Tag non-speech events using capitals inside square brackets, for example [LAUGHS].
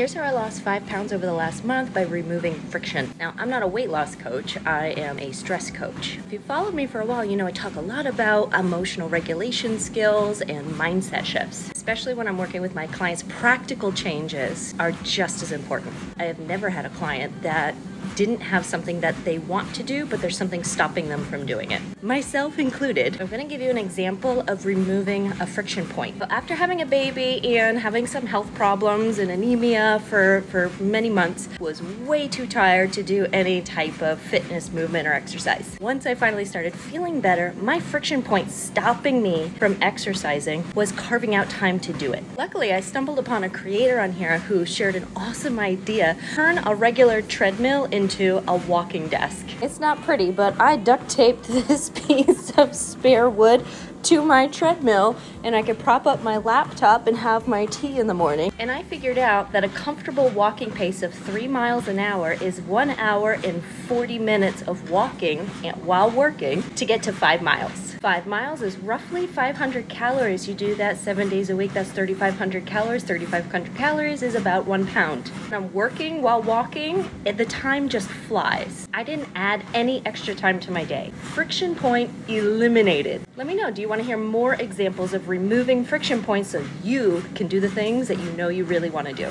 Here's how I lost five pounds over the last month by removing friction. Now, I'm not a weight loss coach, I am a stress coach. If you've followed me for a while, you know I talk a lot about emotional regulation skills and mindset shifts. Especially when I'm working with my clients, practical changes are just as important. I have never had a client that didn't have something that they want to do, but there's something stopping them from doing it. Myself included. I'm gonna give you an example of removing a friction point. So after having a baby and having some health problems and anemia for, for many months, was way too tired to do any type of fitness movement or exercise. Once I finally started feeling better, my friction point stopping me from exercising was carving out time to do it. Luckily, I stumbled upon a creator on here who shared an awesome idea. Turn a regular treadmill into a walking desk. It's not pretty, but I duct taped [LAUGHS] this piece of spare wood to my treadmill and I could prop up my laptop and have my tea in the morning. And I figured out that a comfortable walking pace of three miles an hour is one hour and 40 minutes of walking while working to get to five miles. Five miles is roughly 500 calories. You do that seven days a week, that's 3,500 calories. 3,500 calories is about one pound. I'm working while walking, the time just flies. I didn't add any extra time to my day. Friction point eliminated. Let me know, do you want to hear more examples of removing friction points so you can do the things that you know you really want to do?